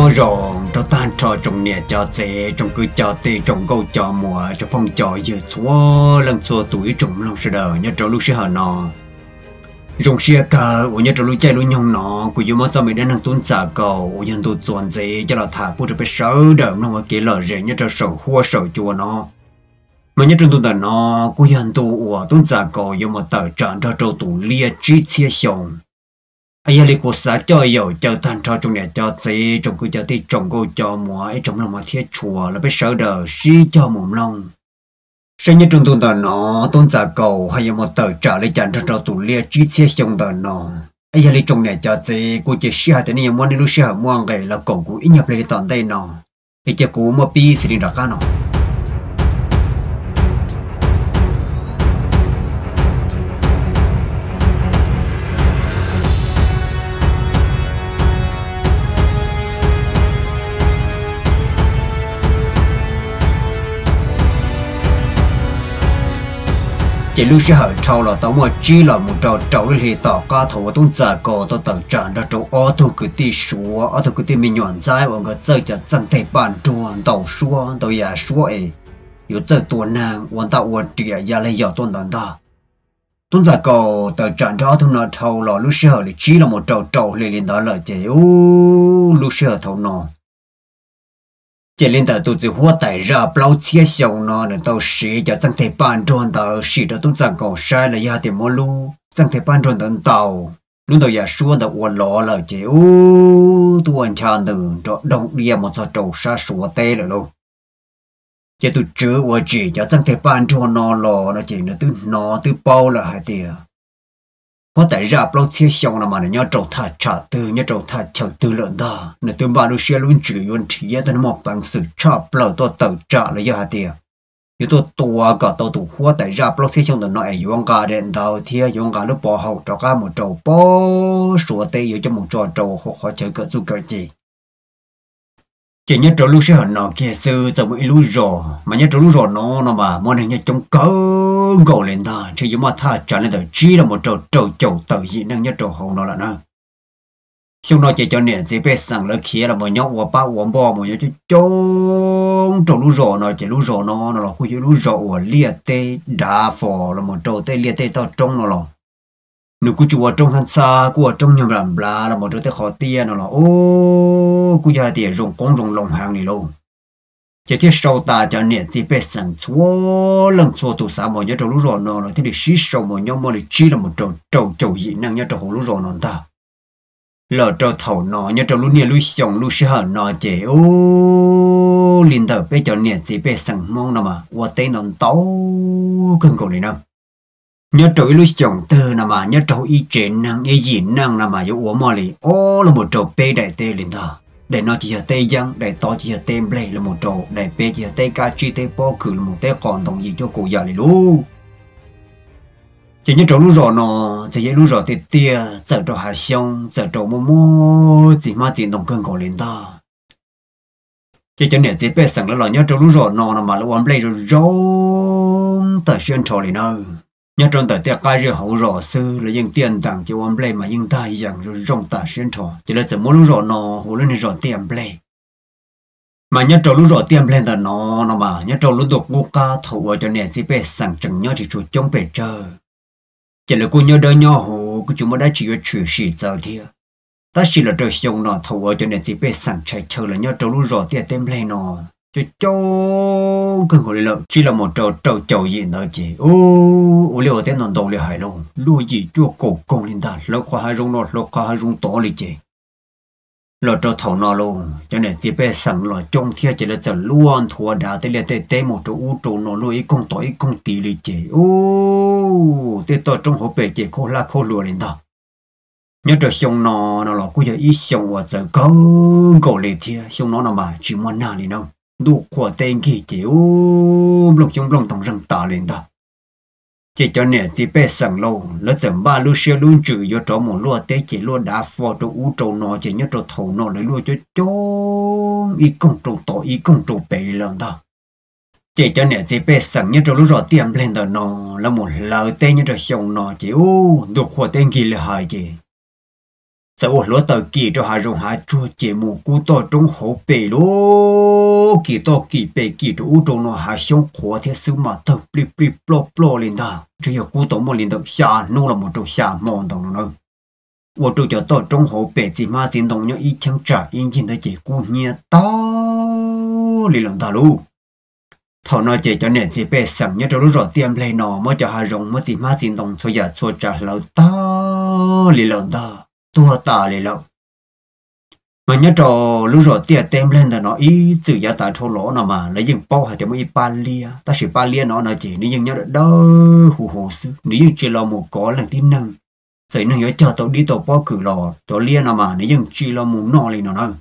nhỏ rộng cho tan cho trong nhà cho dễ trong cứ cho tê trong câu cho mùa, cho phong cho dự chúa lần xua tuổi trong lòng sẽ đời nhớ cho lúc sẽ hở nó rong xe cờ của nhớ cho lúc chạy lúc nhông nó của yêu mất cho mình đến hàng tuần trả cầu của nhân tụ chuẩn dễ, cho là thả bút cho bé sợ đỡ nó mà kia lỡ dễ nhớ cho sầu hua, sầu chùa nó mà nhớ trong tuần đó nó của nhân tụ của tuần trả cầu yêu mà tờ trận cho trâu tụ lia chi chia xong ai là cô xã, cho yêu cho thân cho chúng này cho gì chúng cứ cho thì chúng cô cho mua ấy chúng lòng mà thiết chùa, là biết sợ đời xí cho mồm lòng. Sinh nhật chúng tôi đó nó tôn giả cầu, hay một tờ trả lấy chẳng cho cho tụ lia, chi chia xong đó nó ai giờ lịch chúng này cho gì cô chỉ xí hạt này muốn đi lúc xí hạt muốn cái là cầu cô ít nhập lấy toàn đây nó thì chỉ cô mua pi, xin được cái nó chỉ lúc sẽ hở trâu là tao mà chỉ là một trâu trâu thì tao cá và tung giả cổ tao tận trận ra trâu. Ô thu cứ ti xúa, ô thu cứ ti mình nhọn dài ông cái chơi chả chẳng thể bàn chuồn tao xúa tao giả xúa ấy yếu chơi tuần nàng quan tao quan trịa giả lấy giờ tuần đàn ta tuần giả cổ tao trận ra thu nó trâu là lúc sẽ hở thì chỉ là một trâu trâu thì liền đó là chỉ u lúc sẽ hở thầu nó chỉ lên tờ tụ chỉ hoa tài ra bao chia sầu nó nên tao sĩ cho chẳng thể bàn tròn tờ sĩ đó tụ chẳng còn sai là ya tiền mua lu chẳng thể bàn tròn tận tàu lúc đầu ya xuống tờ uốn lọ là chỉ u tụ anh chàng từ cho đồng đi một số trâu sa sủa tê rồi luôn chỉ tụ chữ uốn chỉ cho chẳng thể bàn tròn nó lọ nó chỉ nó tụ nó tụ bao là hai tiền có tại ra bao chia xong là mà nó nhớ trâu thà trả từ nhớ trâu thà trả từ lợn đó nó tôi bảo nó xe luôn chỉ luôn chỉ ra nó một bằng sự trả bao tôi tự trả là giá tiền yếu tôi tua cả tôi tụ hoa tại ra bao chia xong là nó ấy dùng cả đến đầu thì dùng cả lúc bỏ hậu cho cả một trâu bó sủa tê yếu cho một trò trâu họ khó chơi cỡ dù cỡ gì chỉ nhớ trâu lúc sẽ hận nó kia sư giờ mới lúc rồi mà nhớ trâu lúc rồi nó nó mà muốn nhớ trong cỡ gỗ lên ta chỉ dùng mà tha trả lên đời chỉ là một trâu trâu trâu tự gì năng nhất trâu hậu nó là nó. Xong nó chỉ cho nè chỉ biết sang lỡ kia là một nhóc và ba uống bò, một nhóc cho chống trâu lúc rồi nó chỉ lúc rồi nó nó là khu lúc rồi và liệt tê đá phò, là một trâu tê liệt tê to trông nó là. Nếu cứ chùa trong hắn xa của trong nhầm làm bla, là một đứa tê khó tiền nó là. Ô cứ giờ tiền dùng con dùng lòng hàng này luôn chỉ thiết sâu ta cho nên thì bé sang chúa lần chúa tụ xã mọi nhớ trâu lũ rồi nó là thì để xí sâu mọi nhớ mọi chi là một trâu trâu trâu gì năng nhớ trâu hồ lú rồi nó ta. Lỡ trâu thầu nó nhớ trâu lũ nia lũ sòng lũ sĩ hở nó chỉ ô linh thở bé cho nên thì bé sang mong nào mà qua tên nó tấu cưng cầu này nào nhớ trâu lúc sòng từ nà mà, nhớ trâu y chế năng, y gì năng nà mà yếu uống mọi lì, ô là một trâu bê đại tê linh thở để nó chỉ tê dân để to chỉ là tê ble là một chỗ. Để bê chỉ tê ca, chi tê bó cử là một tê còn đồng gì cho cụ già này luôn chỉ nhớ chỗ lúc rồi nó chỉ nhớ lúc rồi tê tia giờ chỗ hà xong giờ chỗ mua mua chỉ mà chỉ đồng cân cổ lên đó chỉ cho nên chỉ bê sẵn là lo nhớ chỗ lúc rồi nó nà mà là ông lệ rồi rong tờ xuyên trâu lì nơi nhà trong tại tiệc cái rượu hậu rõ sư là những tiền tặng cho ông play mà những ta dạng rồi rong ta xuyên trò. Chỉ là 怎么 lúc rõ nó hồ lên rõ tiền play mà nhà trong lúc rõ tiền play là nó nó mà. Nhà trong lúc đột ngô ca thầu ở cho nè gì bé sẵn chẳng nhớ chỉ chuột trong bể chờ chỉ là cô nhớ đỡ nhớ hồ cô chúng đã chỉ có chuyện gì giờ thì ta chỉ là trời xong nó thầu ở cho nè gì bé sẵn chạy chờ là nhà trong lúc rõ tiền tiền nó cho châu cần gọi là chỉ là một trâu trâu trâu gì nữa chị. Ô ô liệu thế nào đâu liệu hay luôn. Lúa gì chua cổ công linh ta lâu qua hai rung nó lâu qua hai rung to đi chị. Lo trâu thầu nó luôn. Cho nên chỉ bé sẵn lo trong thiên chỉ là chỉ luôn thua đã tới là tới tới một chỗ u chỗ nó lúa ít công to ít công tỷ đi chị. Ô thế to trong hộp bể chị khô la khô lúa lên ta nhớ cho xong nó nó là cũng giờ ít xong và giờ có cổ lệ thiệt xong nó nó mà chỉ muốn nào đi đâu đủ của tên kỳ chỉ ôm lông trong lông tổng răng tà lên đó. Chỉ cho nè thì bé sẵn lâu, lỡ dần ba lưu xe luôn trừ vô chỗ một lúa tế chỉ lúa đá phò cho ú trâu nó chỉ nhớ cho thầu nó lấy lúa cho chó y công trâu to y công trâu bể lần đó. Chỉ cho nè thì bé sẵn nhớ cho lúa rõ tiệm lên đó nó là một lỡ tế nhớ cho xong nó chỉ ô đủ của tên kỳ là hai gì sợ ô lúa tờ kỳ cho hà rồng hà chua chế mù cú to trong hậu bể ô kỳ to kỳ bề kỳ trụ u trông nó hà xong khó thế sư mà thơ bì bì bò bò lên đó chỉ có cú tổng mô lên đó xa nô là một chỗ xa mòn đầu nó nữa ô trâu cho to trong hồ bề gì mà tiền đồng nhau ý chẳng trả yên chín đó chỉ cú nhẹ to lì lần ta luôn thọ nó chỉ cho nên chỉ bề sẵn nhớ trâu rõ tiêm lấy nó mà cho hà rộng mà gì mà tiền đồng cho giả cho trả lâu to lì lần ta tua ta lì lâu mà nhớ cho lúc rồi tiệt tem lên là nó ý chữ giá tại thô lỗ nào mà lấy những bao hay thì mới ba lia ta chỉ ba lia nó nào chỉ nếu những nhớ đó hù hồ sư nếu những chỉ là một có lần tin nâng. Vậy nên nhớ chờ tàu đi tàu bao cử lò. Cho lia nào mà nếu những chỉ là một nọ lên nó nữa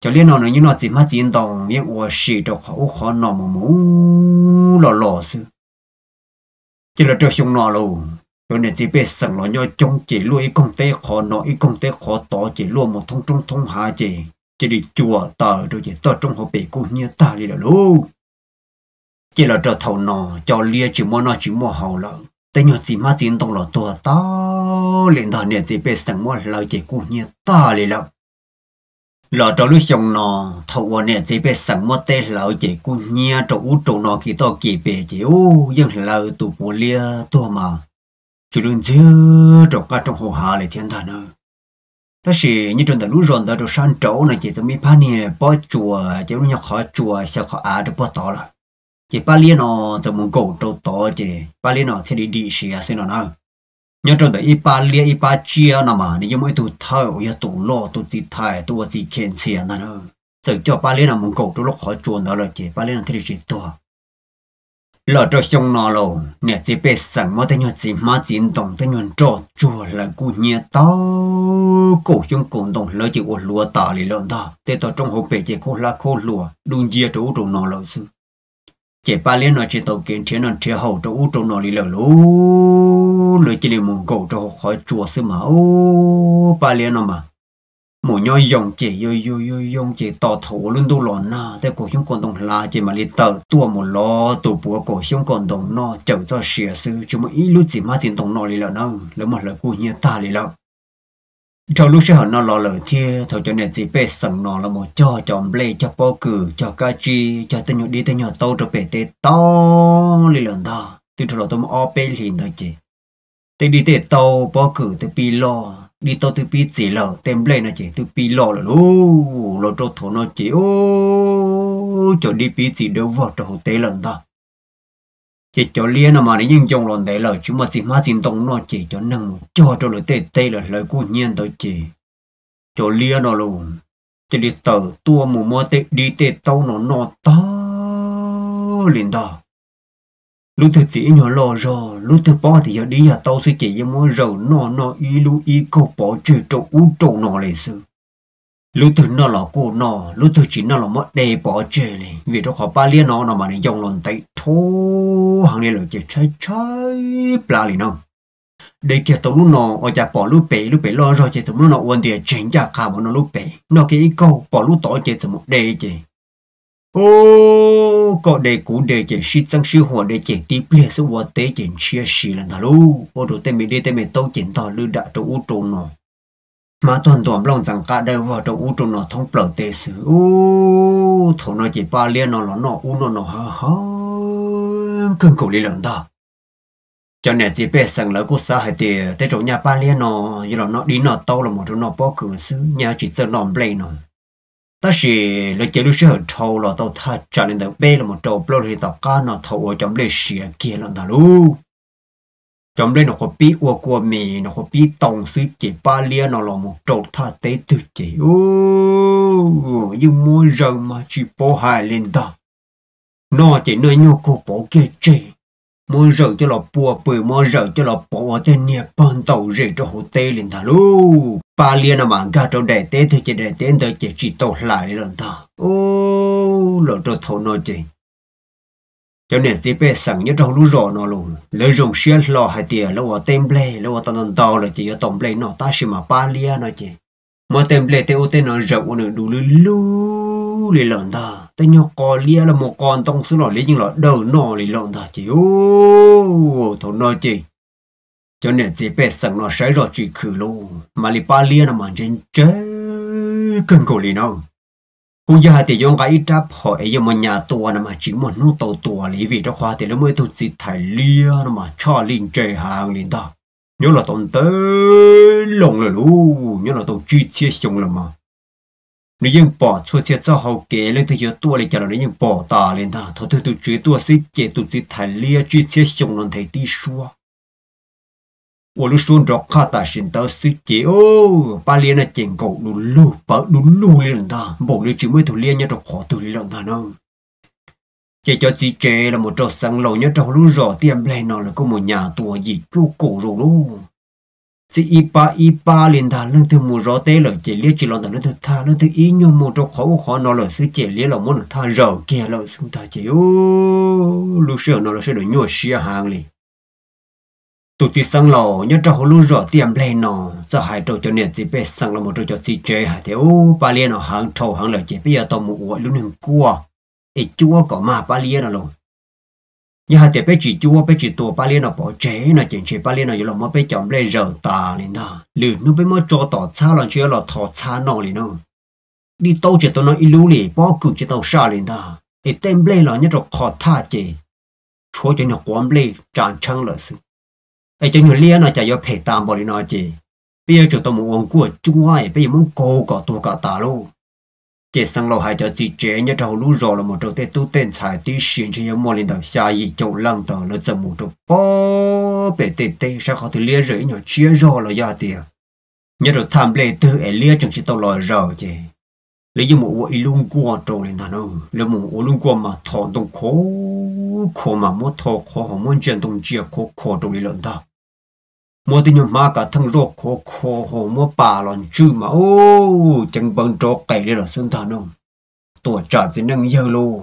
cho liên nó như nó chỉ mà chiến tàu những của sĩ cho khó khó nó mà mũ lò lò sư chỉ là cho xuống nọ luôn rồi để chỉ biết sẵn là nhau chống chỉ luôn công tế khó, nó ý công tế khó, to chỉ luôn một thông trung thông hạ chỉ. Chỉ đi chùa tờ rồi chỉ tờ trong họ bị cô nhớ ta đi là luôn chỉ là trở thầu nó cho lia chỉ mua nó chỉ mua hậu lợ. Thế nhau chỉ mà tiền tông là tua ta liền thằng này chỉ bây sẵn mua lời chỉ cô nhớ ta đi là lỡ trâu lúc xong nó thầu ở nè chỉ biết sẵn mua tê lỡ chỉ cô nhớ trâu út trâu nó kỳ to kỳ bề chỉ. U nhưng lỡ tụ bộ lia tua mà chỉ luôn chưa trâu cả trong hồ hà lại thiên thần ơi ta chỉ như trong thời lũ rồi đó trâu san trấu này, chỉ tụi mi pa nè bỏ chùa, chỉ luôn nhọc khó chùa sẽ khó á được bỏ tỏ là chỉ ba liên nó cho muốn cổ trâu tỏ chỉ, ba liên nó thì đi đi xì à xin nó nào nhớ trong đó ít ba liên ít ba chia nào mà, nếu mới tụ thở ya tụ lo tụ chỉ thay tụ chỉ khen chia nữa nữa giờ cho ba liên nào muốn cầu trâu lúc khó chuồn đó là chỉ ba lia nào thì chỉ tỏ lỡ cho xong nó lo nè chỉ biết sẵn mà tên nhớ chỉ mà chính đồng tên nhớ cho chùa là cụ nhẹ to. Cổ chung cổ đồng lỡ chỉ ổn lúa tả lì lợn đó. Thế tao trong hộp bể chỉ khô lá khô lúa đun dìa chỗ trong nó lỡ sư. Chỉ ba liên nó chỉ tàu kiến chiến nó chỉ hậu cho u trong nó lì lỡ lú. Lỡ chỉ để muốn cầu cho khỏi chùa sư mà. Ô, ba liên nó mà một nhau dòng chỉ yo yo yo dòng chỉ tỏ thổ luôn nà lòn cổ chúng còn đồng là chỉ mà li tờ. Tua một lo tu bùa cổ chúng còn đồng nó chở cho xỉa sư chúng mà ít lúc chỉ mà chỉ đồng nó li lỡ nó lỡ mà lỡ cô nhia ta li lỡ trong lúc sau nó lo lời thia, thôi cho nên chỉ biết sẵn nó là một cho chọn play cho bao cử, cho ca chi, cho tên nhọ đi, tên nhọ tàu cho bể tê to lì lần đó từ chỗ tôi mà ở bên liền thôi chị. Tên đi tê tàu bao cử từ pi lo đi tàu từ pi chỉ lờ tem lên nó chỉ từ pi lò là lu lò cho thổ nó chỉ ô cho đi pi chỉ đâu vào cho hồ tê lần ta. Chỉ cho liên mà nó nhưng trong lòng đấy lời chúng mà chỉ mà chính tông nó chỉ cho nâng cho cho lời tế tế là lời của nhiên tới chỉ. Cho liên nó luôn chỉ đi tờ tua mù mò tế, đi tế tao nó nó to liền đó lúc thứ chỉ nhỏ lo rò lúc thứ bỏ thì giờ đi giờ tao sẽ chỉ giống mối rầu nọ nọ ý lu ý câu bỏ chơi trâu u trâu nọ lại sự lúc thứ nọ là cô nọ, lúc thứ chỉ nọ là mất đề bỏ chơi này vì nó khó ba liên nọ nọ mà nó dòng lòng tay thô hàng này là chỉ trái trái bla lì nọ, để kia tao lúc nọ ở nhà bỏ lúc bể lúc bể lo rồi chỉ tụi nó quên thì chỉnh ra cả bọn nó lúc bể. Nó cái câu bỏ lúc tỏ chỉ tụi một đề chỉ ô, có đề cũ đề chỉ sĩ tăng sĩ hòa đề chỉ tiếp bia sự hòa tế chỉ chia sĩ lần đó luôn ô, đồ tên mình đi tên mình tâu chỉ tàu lưu đã cho u trộn nó mà toàn toàn lòng rằng cả đời vào trong u trong nó thông bờ tế sử ô, thổ nó chỉ ba liên nó nó nó u nó nó hơ hơ. Cơn cổ lý lần đó cho nên chỉ biết rằng lỡ cô xã hay thì tới chỗ nhà ba liên nó như là nó đi nó tâu là một chỗ nó bỏ cửa xứ, nhà chỉ sợ nó play nó ta chỉ là chỉ lúc sau thâu là tao thay cho nên được bê là một chỗ blo thì tao cá nó thâu ở trong đây xìa kia là đó lu trong đây nó có bí qua qua mì nó có bí tòng sư chỉ ba lia, nó là một trâu tha tế tự chỉ ô nhưng mỗi giờ mà chỉ bỏ hai lên đó nó chỉ nơi nhau cô bỏ kia chỉ mua rợ cho lọ bùa bự mua rợ cho lọ bỏ tên nhẹ ban tàu rể cho hồ tê lên thà lu ba lia nó à mà, gà trâu đẻ tê thì chỉ đẻ tê thì chỉ chỉ tàu lại lên thà ô, lỡ cho thầu nói chỉ cho nên chỉ biết sẵn nhớ trong lũ rõ nó luôn lấy dùng xe lò hai tiền lấy vào tem ble lấy vào tao tàu là chỉ ở tổng ble nó ta chỉ mà ba lia nó chỉ mà tem ble theo tên nó rộng nó đủ lú lú lên lên ta tên nhỏ có lia là một con tông số nó lấy nhưng là đầu nó lì lộn ta chỉ ô thằng nó chỉ cho nên chỉ bé sẵn nó sẽ rồi chỉ khử luôn mà li ba lia là mà trên chế cần cổ li nó Hú giờ thì dùng cái đáp họ ấy dùng nhà tua nó mà chỉ một nó tàu tua lý vì đó khoa thì nó mới tụt chỉ thải lia nó mà cho linh chế hàng linh đó. Nhớ là tông tới lồng là lu nhớ là tông chi chia xong là mà nếu như bỏ chua chết cho hậu kế lên thì giờ tua lên cho nó nếu như bỏ tà lên ta thôi thôi tôi chế tua xích chế tôi chỉ thành lia chỉ chế xong nó thấy tí xua. Ô lúc xuống rọc khá ta xin tớ xích chế ô, ba liên này chèn cậu đủ lù bở đủ lù lên ta bộ lên chỉ mới thủ liên nhá trong khó từ lên ta đâu chế cho chị chế là một trò sáng lâu nhá trong lúc rõ tiêm lên nó là có một nhà tua gì chú cổ rồi luôn chỉ y ba y ba liền thà lên từ mùa rõ tế là chỉ liếc chỉ lòng ta lên từ tha lên từ ý nhung mùa trò khó khó nó là sự chỉ liếc là muốn được tha rõ kia là xuống ta chỉ ô, lúc xưa nó là sẽ được nhua xia hàng liền. Tụt chỉ sang lò, nhớ cho họ luôn rõ tiệm lên nó cho hai trâu cho nên chỉ bé sang là một trâu cho chị chơi hai ô, ba liên nó hàng trâu, hàng lời chỉ bây giờ tao mùa quả luôn hình cua. Ít chúa có mà ba liên nó luôn 你还得别去就我别去多把脸那包钱那进去把脸那有了么别讲不来肉大领导，你你别么抓到差了就要了讨差哪里呢？你到这都能一路哩，包狗就到啥领导？你等不来了，你就靠他去，戳着你管不来，长成了是。哎，叫你脸那就要陪担保的那去，不要就到么往过，就我也别么高高多高大喽。Chỉ sang lâu hai cho chị chế nhớ trâu lú rồi là một trâu tê tu tên xài tí xuyên cho mua lên đầu, xa gì chỗ lăng tờ nó chậm một trâu bó bể tê tê, sao khó thì lia rưỡi nhỏ chia rồi là gia tiền. Nhớ rồi tham lệ tư ấy lia chẳng chỉ tao lòi rồi chị lấy như một uống lung qua trâu lên thằng nó lấy một uống lung qua mà thọ đông khó khó mà mua thọ khó họ muốn chân đông chia khó khó trâu lên lần ta mua tin nhung mà cả thằng ruột khô khô hồ mua bà lon chư mà ô chẳng bằng trò cày đi là xuân thằng nó tuổi trả chỉ nâng giờ luôn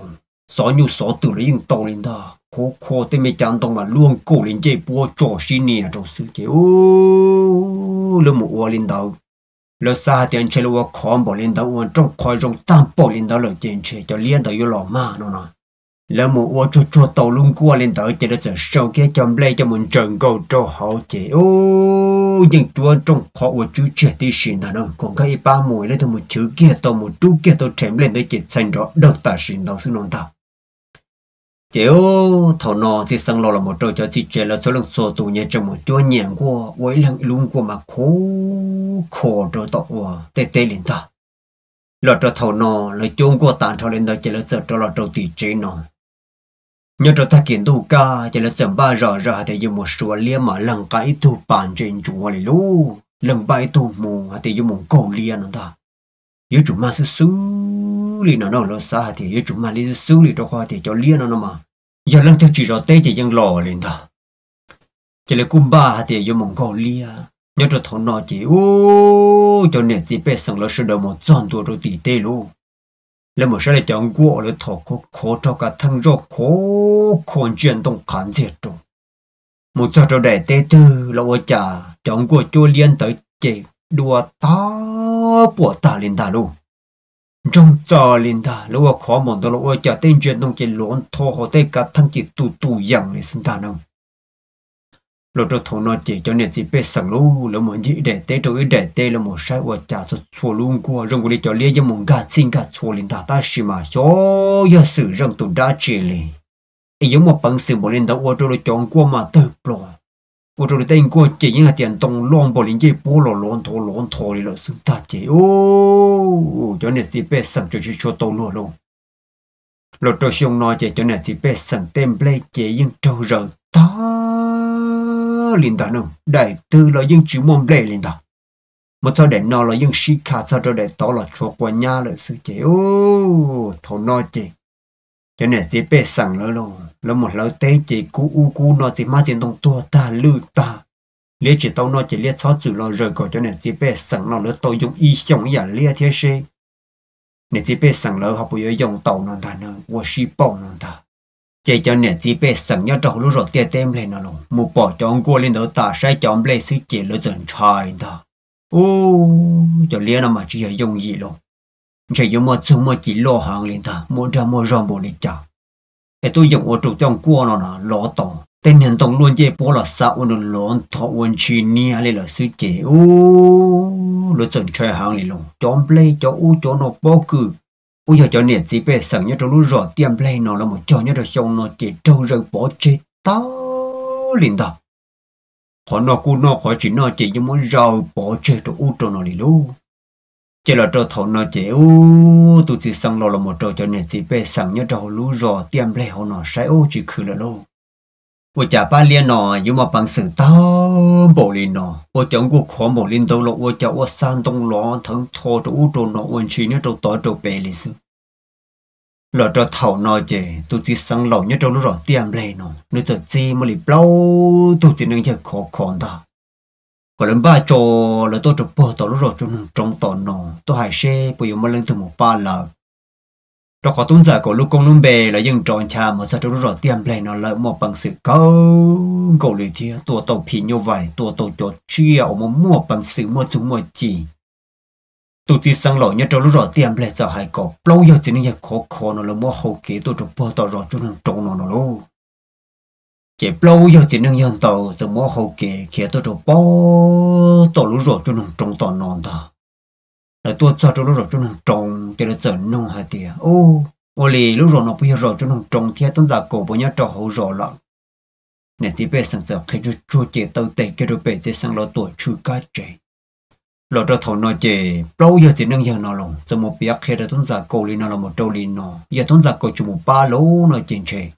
xó nhu xó từ lấy yên tàu lên ta khô khô tên mấy chàng tông mà luôn cổ lên chơi bùa trò xí nè trò sư chế ô lấy một uống lên đầu lỡ xa tiền chơi lúa khó bỏ lên đầu trong khói trong tam bỏ lên đầu lỡ tiền chế cho liên đầu yêu lò mà nó nó lỡ một ô cho cho tàu luôn qua lên đầu chỉ là sợ sâu cái chồng lấy cho mình trần cầu cho họ chơi ô nhưng chúa trong khó ô chú chơi đi xin đó nó còn cái ba mùi lấy thôi một chữ kia tàu một chú kia tàu chém lên để chỉ xanh rõ được ta xin đầu xin non tao ô, thọ nọ thì sang lo là một trò cho chị trẻ là số lượng số tụ nhẹ trong một chỗ nhàng qua với lần luôn qua mà khổ khổ cho tọ qua tê tê lên ta lọt cho thọ nọ là chung qua tàn thọ lên đó chỉ là sợ cho lọt trâu tỷ chế nọ nhớ cho ta kiến tu ca, chỉ là chậm ba rõ rõ thì dùng một số liên mà lần cái tu bàn trên chúng này lu lần bài tu mù thì dùng một câu liên nó ta. Yếu chúng ma sư sư li nó nó lo xa thì yếu chúng mà lý sư li đó khoa thì cho liên nó mà. Giờ lần theo chỉ rõ tê chỉ dân lò lên ta. Chỉ là cung ba thì dùng một câu liên nhớ cho thằng nó chỉ, ô, cho nên chỉ biết sang là sự đầu một chọn tuổi rồi tỷ tê luôn là một số là chọn qua là thọ có khó cho cả thăng rõ khó còn chuyển động khán diệt rồi một cho cho để tê tư là ô chả chọn qua cho liên tới chế đua ta bộ ta liên ta luôn trong giờ liên ta là ô khó mong đó là ô chả tên chuyển động chế lộn thọ họ tê cả thăng chỉ tu tu yang này sinh ta nông lúc đó thằng nó chỉ cho nên chỉ biết sẵn luôn là một gì để tế cho rồi để tế là một sai và trả cho chua luôn qua rồi đi cho lia cho một gà xin gà chua lên ta ta xí mà cho ya sự rằng tụ đã chỉ lì. Ý giống một bằng sự bộ lên đó ô rồi chọn qua mà tự lo ô rồi tên qua chỉ những hạt tiền tông loan bộ lên dây bố lo loan thô loan thô đi là sự ta chỉ ô cho nên chỉ biết sẵn cho chỉ cho tàu luôn luôn. Lúc đó xong nói chỉ cho nên chỉ biết sẵn tem play chỉ những trâu rồi ta lơ liền đó nung đại tư là dân chủ mồm lệ liền đó một sau để nó là dân sĩ khá sau đó để tỏ là cho quan nhà là sự chế. Ô, thổ nó chế. Cho nên chế bê sẵn lơ lô là một lỡ tế chế cú u cú nó chế má chế đông tua ta lưu ta. Liệt chế tao nó chế liệt cho chữ lo rời có cho nên chế bê sẵn nó lỡ tôi dùng y chồng giả liệt thế xe nên chế bê sẵn lỡ học bây giờ dùng tàu nó ta nữa và sĩ bông nó ta chỉ cho nè chỉ biết sẵn nhau trâu lúc rồi tiệt tem lên nó luôn một bỏ chọn qua lên đó ta sẽ chọn lên sự chỉ lỡ dần trai đó ô cho liên nó mà chỉ là dùng gì luôn chỉ dùng một số một chỉ lo hàng lên ta mua ra mua rong bộ đi chả cái tôi dùng ô trục trong qua nó là lỗ tổng tên hiện tổng luôn chế bố là sao ôn lỗ thọ ôn chi nia lên là sư chỉ ô nó chuẩn chơi hàng lên luôn chọn play cho ô cho nó bao cử bây giờ cho nhiệt chỉ về sẵn như trong lúc rõ tiêm play nó là một cho như trong sông nó chỉ trâu rơi bỏ chết tao liền đó họ nó cú nó khỏi chỉ nó chỉ muốn rơi bỏ chết trong u trong nó liền luôn chỉ là cho thọ nó chỉ u tụi chỉ sẵn nó là một cho cho nhiệt chỉ về sẵn như trong lúc rõ tiêm play họ nó sẽ u chỉ khử là luôn 我家把脸喏，有么帮手到不灵喏？我讲过看不灵到了，我叫我山东老藤拖着乌州喏，问题呢就到着白里是。lỡ cho thầu nói chè tôi chỉ sang lầu nhất trong lúc rõ tiêm lên nó nếu giờ gì mà lì lâu tôi chỉ nên chờ khó khăn đó còn lần ba cho là tôi chụp bơ tao lúc rõ trong trong tao nó tôi hay xe bây giờ mà lên từ một ba lần cho có tuân giả của lúc công lúc bề là dân tròn cha mà sao trong rõ tiêm lên nó lại một bằng sự câu cầu lì thia tua tàu phi như vậy tua tàu cho chia mà mua bằng sự mua chúng mua chỉ tụi chỉ sang lỗi nhất trong lúc rồi tiêm lên cho hai có lâu giờ chỉ nên khó khó nó là mua hậu kế tôi chụp tàu rồi cho nên trong nó nó luôn chỉ lâu giờ chỉ nên nhận tàu cho mua hậu kế khi tôi chụp bơ tàu lúc rồi cho nên trong tàu nó đó là tôi cho cho lúc rồi cho nó trồng cho nó trồng nông hạt tiền ô ô lì, lúc rồi nó bây giờ cho nó trồng thì tôi giả cổ bây giờ cho hậu rồi lợ nè, thì bây giờ giờ khi tôi chua chế tàu tệ, cái rồi bây giờ sang lo tuổi chữ cá chế lo cho thầu nó chế lâu giờ thì nâng giờ nó lòng. Cho một biết khi đó tôi giả cổ lì nó là một trâu lì nó. Giờ tôi giả cổ chỉ một ba lô nó trên chế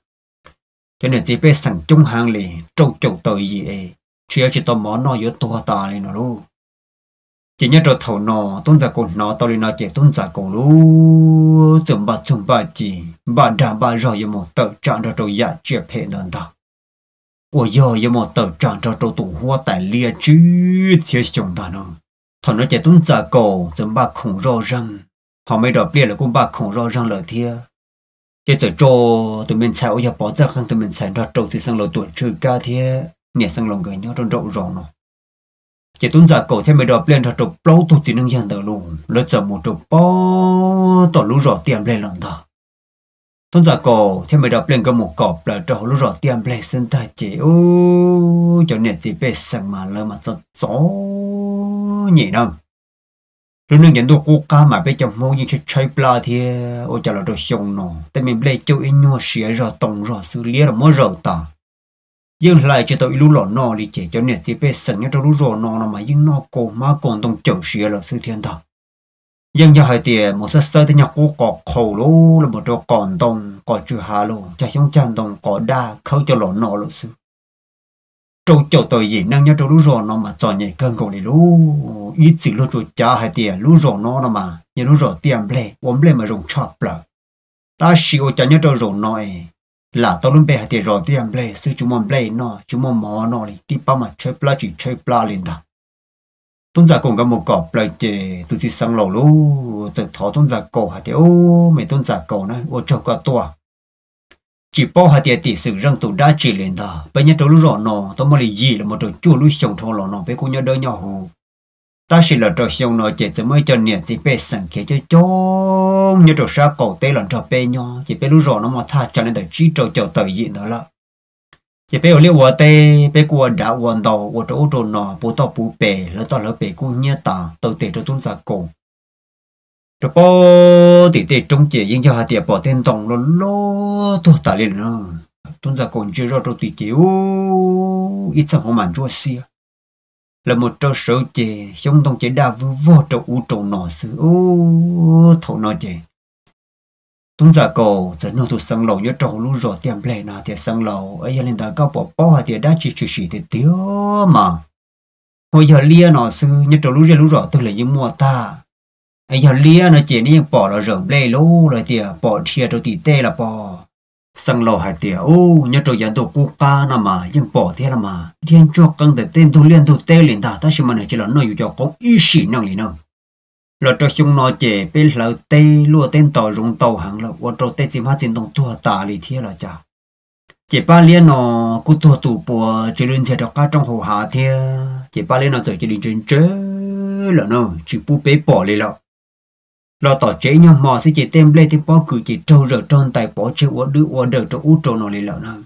cho nên chỉ bây giờ trung hàng lì, trâu trâu tàu gì ấy chỉ chỉ tao món nó, giờ tua ta lên nó luôn chỉ nhớ cho thầu nọ, tôn giả cổ nọ, tao đi nọ chỉ tôn giả cổ lú chấm bà chấm bà chỉ, bà đã bà rồi yêu một tờ trạng cho trâu giả chia phê đơn đó ủa giờ yêu một tờ trạng cho trâu tụ hoa tại lia chứ chia chồng ta nữa thầu nó chỉ tôn giả cổ chấm bà khủng rõ răng. Họ mới đọc lia là cũng bà khủng rõ răng lời thia. Cái giờ cho tụi mình xài ôi giờ bỏ ra khăn, tụi mình xài ra trâu thì sang lời tuổi trừ ca thia. Nhẹ sang lòng người nhớ trong rộng rộng nó chỉ tuân giả cổ thêm mấy đợt lên thật trục, lâu tụt chỉ nâng dần tờ luôn lỡ chờ một trục, bó tỏ lũ rõ tiền lên lần đó tuân giả cổ thêm mấy đợt lên cơ một cọp là cho lũ rõ tiền lên xin ta chỉ ô cho nên chỉ biết sang mà lỡ mà rất gió nhỉ nâng. Lúc nâng nhận tôi cố ca mà bê giờ mô như chơi chơi bla thì ô chả là đồ xông nó tại mình lấy châu ý nhua xìa rõ tổng rõ xử lý là mô rõ ta nhưng lại cho tôi lú lọ nọ đi chỉ cho nên chỉ biết sẵn cho lú rọ nọ mà nhưng nó cổ má còn đông chậu xìa là sự thiên đạo nhưng cho hai tiền, một số sơ thì nhạc cô có khẩu lô là một chỗ còn đông có chữ hà lô, chả giống chân đông có đa khâu cho lọ nọ là sự trâu chậu tôi gì năng nhớ trâu lú rò nó mà chọn nhảy cơn cầu đi lú ít chỉ lú trâu cha hai tiền lú rò nó mà nhớ lú rọ tiền ble vốn ble mà dùng chọc lợ ta xíu chả nhớ trâu rò ấy là tao luôn bé thì rồi tiền ble sư chúng mong ble nó, chúng mong mò nó đi đi bao mà chơi pla chỉ chơi pla liền đó tôn giả cùng có một cọp ble chè tôi chỉ sang lầu luôn tự thọ tôn giả cổ hả thì, ô mày tôn giả cổ này ô, cho cả tua. Chỉ bao hả thì tỷ sự răng tụ đa chỉ liền đó bây giờ tôi lúc rõ nó, tôi mới gì là một chỗ chua lúc sống thong lò nó bé cũng nhớ đỡ nhau hù ta chỉ là trò xong nó chỉ mới cho nhiệt chỉ bé sẵn kia cho cho như trò sa cổ tê là trò bé nhỏ, chỉ bé lúc rồi nó mà tha, cho nên để chỉ trò cho tự diện đó là chỉ bé ở liêu hòa tê bé của đã hoàn đầu của chỗ trò nó bố tao bố bé là tao là bé cũng nhớ ta tự tê cho tuân giả cổ. Rồi bố tê tê trong chỉ nhưng cho hai tiệp bỏ tên tổng nó lô tôi ta lên nữa tuân giả cổ chưa rồi tôi tỷ kiểu ít chẳng không màn chua xia là một trò số chè xong tông chế đa vư vô trò u trò nọ sư ô thổ nọ chè. Tung giả cổ, giờ nó tụ sang lầu nhớ trò lu rò tiệm lệ nào thì sang lầu. Ấy lên ta cao bỏ bỏ thì đã chỉ chỉ chỉ thì tiêu mà. Hồi giờ lia nọ sư nhớ trò lu rò lu rò từ là những mua ta. Ấy giờ lia nó chỉ nên bỏ là rộng lệ lô rồi thì bỏ chia cho tỷ tê là bỏ sang lo hai tia ô, nhớ trò nhận đồ cú ca nà mà nhưng bỏ thế là mà. Thiên cho căng để tên tu liên tu tê liền ta ta xem mà này chỉ là nói cho con ý sĩ năng liền nữa lo cho chúng nó chế bên lỡ tê lúa tên tàu rung tàu hàng là và cho tê chỉ mà tiền đồng tua tà lì thế là chả chế ba liên nó cú tua tụ bùa, chỉ lên xe cho cả trong hồ hà thế chế ba liên nó rồi chỉ lên trên chế là nó chỉ bu bế bỏ đi là lo tỏ chế nhau mò sẽ chỉ tem lê thì bỏ cử chỉ trâu rờ tròn tại bỏ chế uốn đứa uốn đờ cho út trâu nó lấy lợn hơn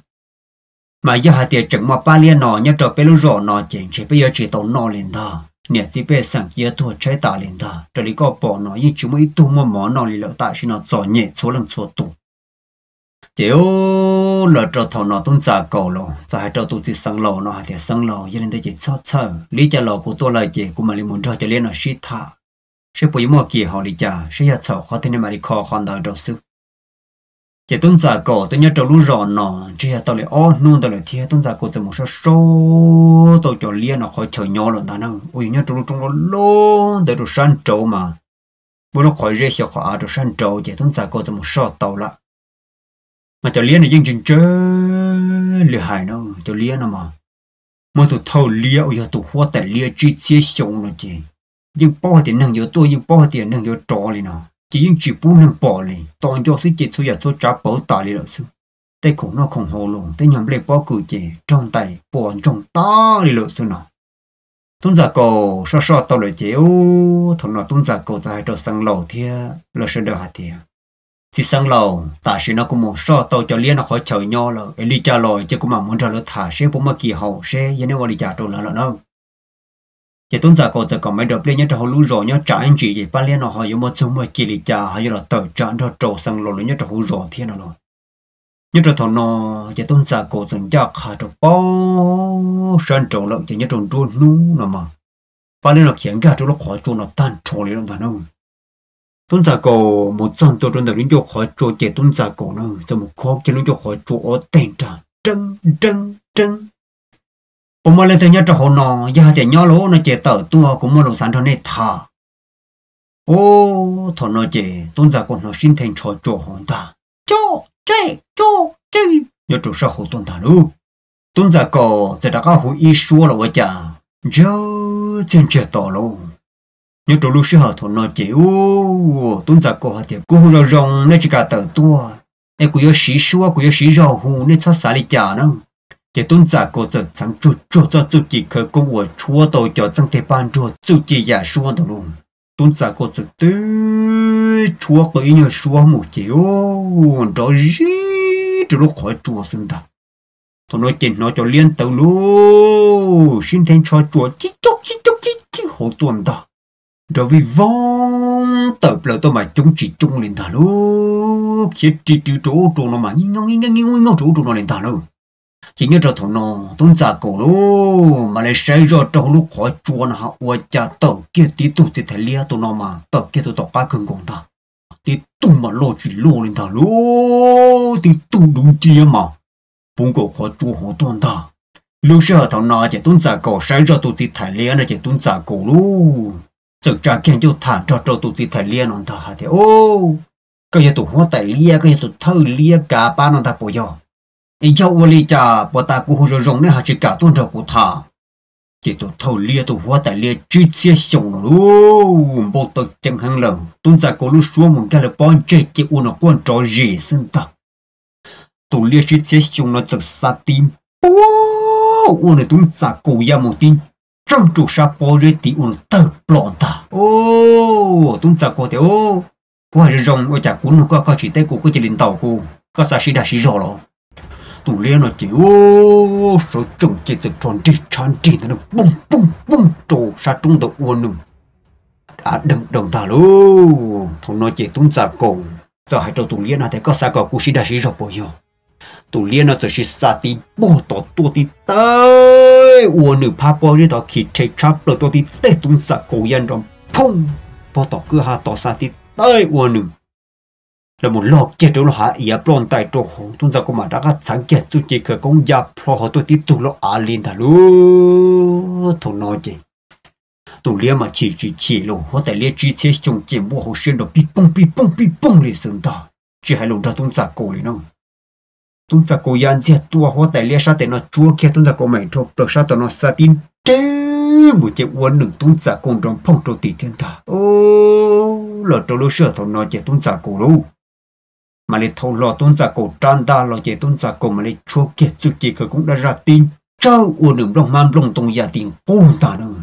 mà giờ hạt tiền chẳng mà ba liên nọ nhớ trở bé lúc rõ nọ chỉnh chỉ bây giờ chỉ tàu nọ lên thờ. Nè chỉ bé sang kia thua trái tà lên thờ. Trở lý có bỏ nọ, nhưng chúng mới tu mà mỏ nọ lấy lợn tại khi nó giỏ nhẹ số lần số tụ chiếu lỡ trò thầu nọ tung giả cầu lo giả hai trò tu chỉ sang lò nọ hạt tiền sang lò giờ lên nên chỉ cho chờ lý cho lò của tôi là chị, của mà lý muốn cho cho liên nó shit thả sẽ bùi mò kia họ lì trả sẽ nhà chậu khó thế nên mà đi khó khăn đời đầu sư chỉ tôn giả cổ tôi nhớ trâu lú rò nọ chỉ là tao lại ô nuông tao lại thiê tôn giả cổ chỉ một số số tao cho lia nó khỏi chờ nhỏ rồi ta nữa ui nhớ trâu lú trong nó lô để rồi san trâu mà bữa nó khỏi rễ khỏi à rồi san trâu chỉ tôn giả cổ chỉ một số tàu lạ mà cho lia này dân trình chơi lì hài nó cho lia nó mà mà tụi thâu lia ôi tụi hoa tại lia chỉ chia sống rồi chị ยังป้อเตียนหนึ่งอยู่ตัวยังป้อเตียนหนึ่งอยู่จอเลยเนาะจียังจีปูหนึ่งปอเลยตอนยอสุจิตสุยัดสุจับเปิดตาเลยหรอสุแต่ของนอกของโฮลงแต่ยอมเล็บป้อกูเจจงไตปอนจงตาเลยหรอสุเนาะ tôn giả cổ sơ sơ tao lời chéo thằng nó tôn giả cổ dài đồ sang lầu thia. Lơ sơ đồ hạt thia. Chỉ sang lầu ta sẽ nó cũng một sơ tao cho liên nó khỏi chờ nhau rồi, đi cha lòi chứ cũng mà muốn ra lỡ thả sẽ bố mà kỳ hậu sẽ yên nó vào đi trả trộn lỡ lỡ đâu giờ tuân giờ có giờ có mấy đợt lên nhớ cho họ lú rồi nhớ trả anh chị gì, ba liên nó họ dùng một số một chỉ lịch trả hay là tờ trả cho trâu sang lò nhớ cho họ rồi thiên nó rồi. Nhớ cho thằng nó giờ tuân giờ có dần ra khá cho bao sơn trâu lợn thì nhớ trâu trâu nú nó mà. Ba liên nó khiến cả trâu nó khó trâu nó tan trâu liền nó nó tuân giờ có một trăm tôi trong đời đến cho khó trâu giờ tuân giờ có nó cho một khó cái nó cho khó trâu ở tiền trả trăng trăng trăng ông mà lên tới nhớ cho họ nọ giờ thì nhớ lỗ nó chỉ tờ tua cũng mà lỗ sản cho nên thà. Ô thọ nó chỉ tôn giả còn nó xin thành trò trò hồn ta. Cho chơi cho chơi nhớ chủ sao hồ tôn ta luôn tôn giả có sẽ đã có hồ ý số là vợ cha giờ trên trời tỏ luôn nhớ chủ lúc xưa thọ nó chỉ ô tôn giả có thì cô hồ rong nên chỉ cả tờ tua. Em cũng có sĩ số cũng có sĩ rau hồ nên sao xả đi chả nữa chỉ tuân giả có giờ chẳng chút chủ cho chủ chỉ khởi công của chúa tổ cho chẳng thể ban cho chủ chỉ giả chúa đó luôn tuân giả có giờ tư chúa có ý nhờ chúa một chiếu đó gì từ lúc khỏi chúa sinh ta tôi nói chuyện nó cho liên tàu luôn xin thêm cho chúa chỉ chốc chỉ chốc chỉ chỉ hậu tuần đó rồi vì vong tập là tôi mà chúng chỉ chung lên ta luôn khi chỉ chỉ chỗ chỗ nó mà nghi ngông nghi ngông nghi ngông chỗ chỗ nó lên ta luôn chỉ nhớ cho thằng nó tuân giả cổ lú mà lại say rồi cho lúc khó chua nó học qua cha tàu kia, tí tụ chỉ thấy lia tụi nó mà, tàu kia tụi tàu cá cưng còn ta. Tí tụ mà lo chỉ lo lên ta lú tí tụ đúng chia mà. Bún cổ khó chua khó tuân ta. Lúc sau thằng nó chỉ tuân giả cổ say rồi tụi chỉ thấy lia nó chỉ tuân giả cổ lú giờ cha kia cho thả cho cho tụi chỉ thấy lia nó ta hả thế ô, cái gì tụi hoa tại lia, cái gì tụi thơ lia, cả ba nó ta bồi giờ ý cháu vô lý cha bỏ ta cũng hồ rong nữa hả? Chỉ cả tuần trâu của thà chỉ tổ thầu lia tổ hóa tại lia chỉ chia sống luôn bộ tôi chẳng hàng lợn tuần ra có lúc xuống một cái là bọn chơi chỉ u nó quan trò gì sinh ta tổ lia chỉ chia sống nó thật xa tim bố u nó tuần ra cổ ya một tin trong chủ sa bò rơi tí uốn tờ plon ta ô tuần ra có thể ô. Qua rong ở chả cuốn nó có có chỉ tay của có chỉ lên tàu cô. Có sao xí đã xí rồi rồi tụ liên nó chỉ ô, số trồng chỉ từ tròn đi tròn đi nó bung bung bung trổ sa trung đầu uốn nung à đừng đừng ta luôn thằng nó chỉ tung giả cổng giờ hai trâu tụ liên nó thấy có sa cổ cú sĩ đã sĩ rồi bao nhiêu tụ liên nó chỉ sa tí bố tổ tu tí tới. Uốn nung pa bao đi đó khi chạy chắp rồi tu tí tê tung giả cổng yên rồi pung bố tổ cứ ha tổ sa tí tới uốn nung là một lọ kia chỗ hạ ý plon tại chỗ hồng tuân ra có mà đã có sáng kết chú chỉ khởi công gia pro họ tôi tiếp tục lo à liên thà lu thổ nói gì tụ lia mà chỉ chỉ chỉ lo họ tại lia chỉ chế chung chỉ mua hồ sơ đồ bị bông bị bông bị bông lên sơn ta chỉ hai lồng ra tuân ra cổ liền không tuân ra cổ yan giết tua họ tại lia sa tại nó chúa kia tuân ra cổ mày cho bậc sa tại nó sa tin. Chế một chiếc uốn nửa tuân ra cổ trong phong trâu tỷ thiên ta ô là trâu lỡ sửa thổ nói chỉ tuân ra cổ luôn mà lại thâu lò tôn giả cổ tràn đa lò chế tôn giả cổ mà lại chúa kiệt chú chỉ cơ cũng đã ra tin. Trâu u đường đồng man lông tông gia tiền cô ta nữa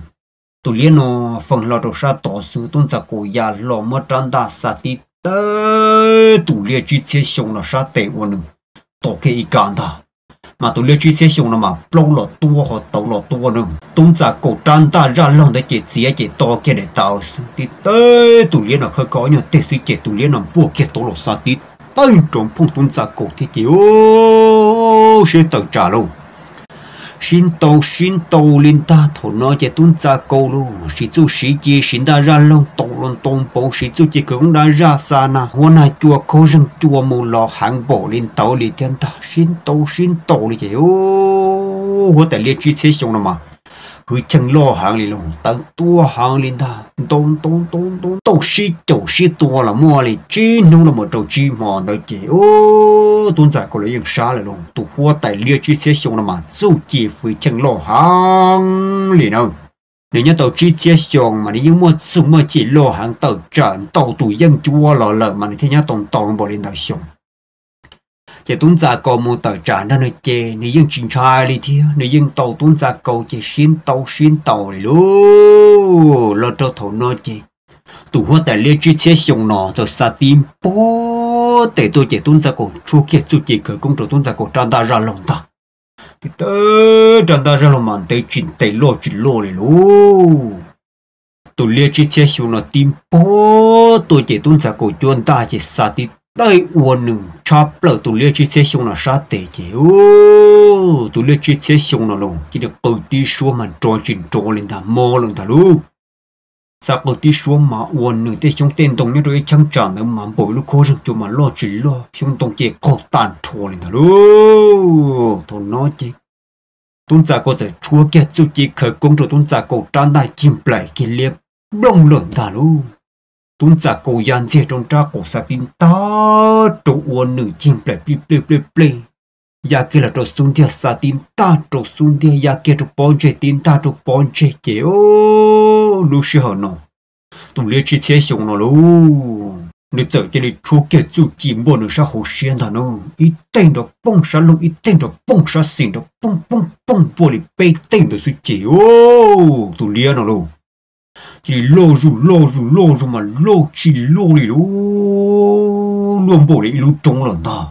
tụ liên nó phần lò đồ sa tổ sư tôn giả cổ gia lò mà tràn đa sa tí tơ tụ liên chỉ chế xong là sa tệ u đường tổ cái ý cảm ta mà tụi liên chỉ thế xong là mà plong lọ tua họ tàu lọ tua nữa tôn giả cổ tràn đa ra lòng để chế chế chế to kia để tàu thì tới tụi liên nó khơi có nhiều tết sư chế tụi liên nó buộc kia tổ lọ sa tí tới trọng phong tung giả cổ thì ô, sẽ tự trả luôn xin tàu xin tàu linh ta thổ nó chạy tuân giả cổ lu sĩ chú sĩ chi xin đã ra lông tàu lông tông bộ sĩ chú chỉ cũng đã ra xa na. Hoa na chùa khô rừng chùa mù lò hàng bộ linh tàu li thiên ta. Xin tàu xin tàu li chạy ô hoa tại liệt chi thế xong mà hồi chân lo hàng li lông tao tua hàng linh ta tôn tôn tôn tôn. Tàu sĩ chủ sĩ tua là mua li chi nung là một trâu chi mà đó chỉ ô, tôn ra có lấy yên xa lại lông tụ hoa tài liệt chi thế xong mà dù chỉ phi chân lo hàng li nữa nếu như tàu chi chia xong mà nếu mua súng mà chỉ lo hàng tàu trận, tàu tụ dân chúa lò lợ mà nếu như tàu tàu bỏ lên tàu xong chỉ tuấn giả cầu một tàu trả đó nơi chê. Nếu dân chính trai đi thi, nếu dân tàu tuấn giả cầu chỉ xin tàu xin tàu này lô. Lo cho thổ nó chê. Tụ hoa tại liên chi chế xong nó cho sa tim bố. Để tôi chỉ tuấn giả cầu chu kia chu chỉ khởi công cho tuấn giả cầu tràn ta ra lòng ta. Thì tớ trang ta ra lòng màn tê chỉnh tê lo chỉnh lo này lô. Tụ liệt chi chế xuống nó tim bố. Tôi chỉ tuân sa cổ chuyên ta chỉ sa tim đây uốn nừng chắp lỡ tu liệt chi thế xong là sa tệ chế ô tôi liệt chi thế xong nó luôn chỉ được cầu tí xuống mà tròn chín tròn lên ta mò lên ta luôn sa cầu tí xuống mà uốn nừng thế xong tên đồng như rồi chẳng trả nữa mà bồi lúc khó rừng cho mà lo chỉ lo xong tông chế có tàn tròn lên ta luôn thôi nói chứ tuân giả có thể chúa kia chú chỉ khởi công cho tuân giả cổ trang đại kim lại kia liệp đông lớn ta lu tuấn giả cổ yan dễ trong tra cổ sa tin ta trâu uốn nữ chim ple ple ple ple ple ya dạ kia là trâu sun dia sa tin ta trâu sun dia ya dạ kia trâu bón chế tin ta trâu bón chế kia ô lu sĩ hờ nó tu liệt chi chế xuống nó lu nữ tử chỉ nên chú kia chú chỉ bộ nữ sa hồ xuyên thà nó ít tên đó bông sa lu ít tên đó bông sa xin đó bông bông bông bộ li bê tên đó suy chỉ ô tụ liệt nó luôn chỉ lô rù lô rù lô rù mà lô chỉ lô lì lô luôn bộ lì lô trống lần ta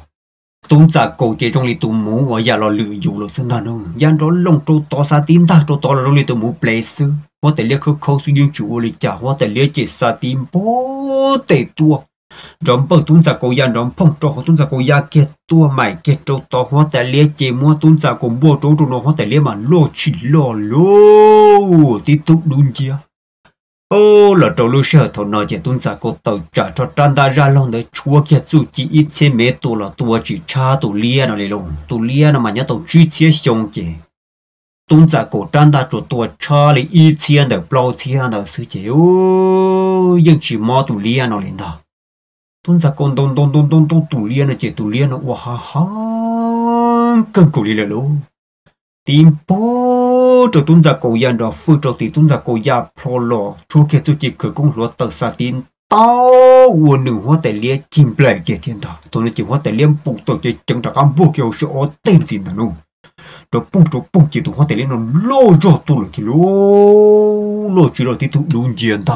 tung giả cầu chế trong lì tụ mũ và giả lò lử dù lò xuân thà nó yan đó lông trâu to xa tím ta trâu to là trong lì tụ mũ sư. Hoa tệ liệt khâu khâu suy dương chủ lì chả hoa tệ liệt chế xa tím, bố tệ tua. Rộm bờ tuôn giả cổ yan rộm phong trò hoa tuôn giả cổ ya kia tua mày kia trâu to. Hoa tệ liệt chế mua tuôn giả cổ bùa trâu trâu nó hoa tệ liệt mà lô chỉ lo lô. Tí tục đun chia ô là trâu lưu sơ thầu nói chuyện tuân giả cô tàu trả cho trang ta ra lòng đấy chúa kia chú chỉ ít xe mẹ tù là tù chỉ cha tù lia nó lì lông tù lia nó mà nhá tàu chi chia xong chế tuân giả cô trang ta cho tù cha lì ít chia được bao chia được sư chế ô nhưng chỉ mò tù lia nó lên đó tuân giả con đông đông đông đông đông tù lia nó chế tù lia nó wow ha ha cần cổ lì là luôn tìm bố cho tung giả cổ dân đó phu cho tí tung giả cổ ya pro lo chú kia chú chỉ cửa công lo tờ sa tin tao uốn nửa hoa tài lia kim lại kia thiên thọ tôi nói chỉ hoa tài lia bụng tôi chỉ chẳng trả cam bố kiểu sự ở tên gì nào đó bụng cho bụng chỉ tụ hoa tài lia nó lô cho tôi là thì lô lô chỉ là tí tụ đúng diện ta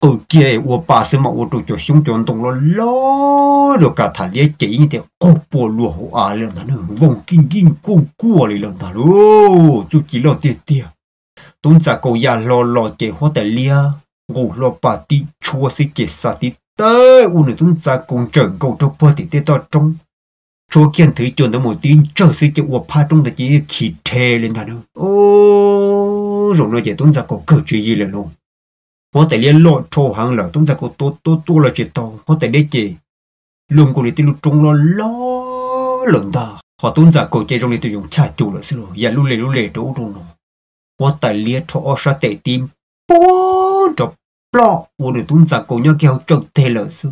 ở kia của ba sẽ mà ô tô cho xung cho tông lo lo được cả thằng lia chỉ như thế. Cô bộ lúa hồ à lên đó nữa vòng kinh kinh cung cua lên đó luôn chú chỉ lo tiệt tiệt tôn giả cầu ya lo lo chế hoa tại lia, ngủ lo bà tí chua sĩ chế sa tí tớ u nữ tôn giả cùng trận cầu cho bơ tí tê to trong chúa kiên thấy chuẩn tới một tin chờ sĩ chế của ba trong đó chỉ khí thế lên đó nữa ô, rồi nó chỉ tôn giả cầu cử chỉ gì lên luôn có thể liên lộ trô hàng lỡ tôn giả có tô tô tô là chỉ to có thể để chỉ luôn của lý tiêu trung lo lo lớn ta. Họ tôn giả cầu chế trong này tôi dùng cha chủ là xin lỗi. Dạ, Giờ lu lệ lu lệ trâu trong nó. Có thể liên cho ở sa tệ tim. Bốn cho blo u được tôn giả cầu nhau kéo trong thế là sư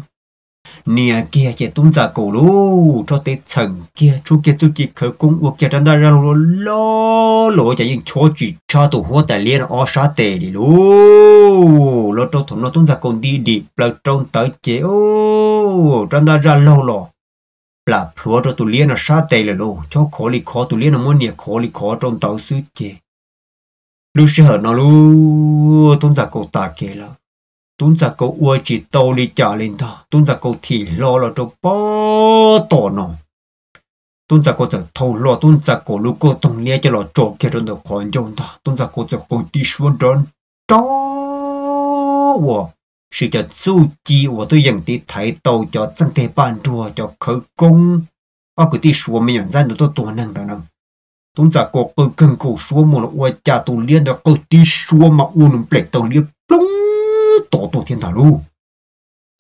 nia kia chế tung giả cổ lu cho tê thần kia, chú kia chú chỉ khởi cung u kia chân ra ra lo lo lo chạy những chỗ chỉ cho tụ hoa tài liên, o sa tề đi lu lo cho thằng nó tung giả cổ đi đi blo trong tới chế, ô chân ra ra lo lo là phùa cho tụ liên ở sa tề là lo cho khó li khó tụ liên ở muốn nia khó li khó trong tới sư chế. Lúc sợ nó lu tung giả cổ ta kia là tôn giả cầu ua chỉ tàu đi trả lên ta tôn giả cầu thì lo lo cho bó tổ nó tôn giả có giờ thâu lo. Tôn giả có lúc cô tông lia cho lo trộn kia trong được khoản trong ta tôn giả có giờ có đi xuống đón đó wo sự cho chu chi wo tôi nhận tí thấy tàu cho chân thế ban chùa cho khởi công. Ờ, Ở cái tí xuống mình nhận ra được tôi tuần năng đó năng. Tôn giả có cơ cần cổ xuống một là cha tu liên đó. Có tí xuống mà uốn plek tàu liên tổ tổ thiên thảo luôn.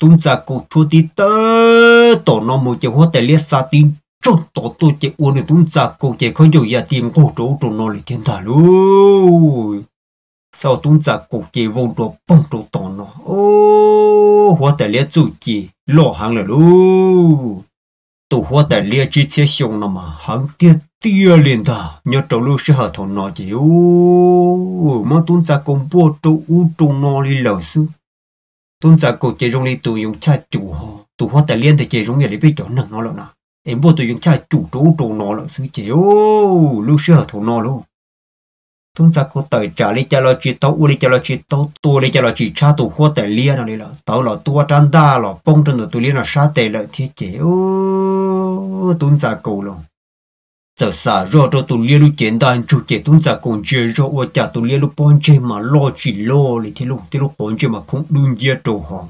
Tung ra có chúa tí tớ, tổ nó một chiếc hoa tài liệt xa tin cho tổ tổ chỉ uống được tung ra cô chỉ không chịu giờ tiền cổ chỗ chỗ nó lì thiên thả luôn. Sau tung ra cô chỉ vòng đồ bông đồ tổ nó? Ô, hoa tài liệt chủ chỉ lo hàng là luôn. Tổ hoa tài liệt chỉ chế xong nó mà hàng tiệt tia liền ta nhớ trâu lưu sẽ hở thổ nó chỉ ô mà tuân giặc công bố trâu u trâu nó đi lỡ sư. Tuân giặc cổ chế rong đi tụ dùng cha chủ họ tụ hoa tài liên thì chế rong dùng để biết chỗ nặng nó rồi nào em bố tụi chúng cha chủ trú trù nó là sư chế ô sẽ hở thổ nó luôn tuân ta cổ tới trả lý cho lo chỉ tao u lý cho lo chỉ tao tu lý cho lo chỉ cha tụ hoa tài liên nào đi là tao là tua trang đa là bông trên tụ liên là sa tệ lợi thiết chế ô tuân ta cổ luôn giờ xả rồi cho tụ lia lúc 简单 chủ chế chúng ta cùng chế rồi và trả tụ lia lúc bon chế mà lo chỉ lo lý thì lúc thì lúc bon chế mà không đun gì trâu hòn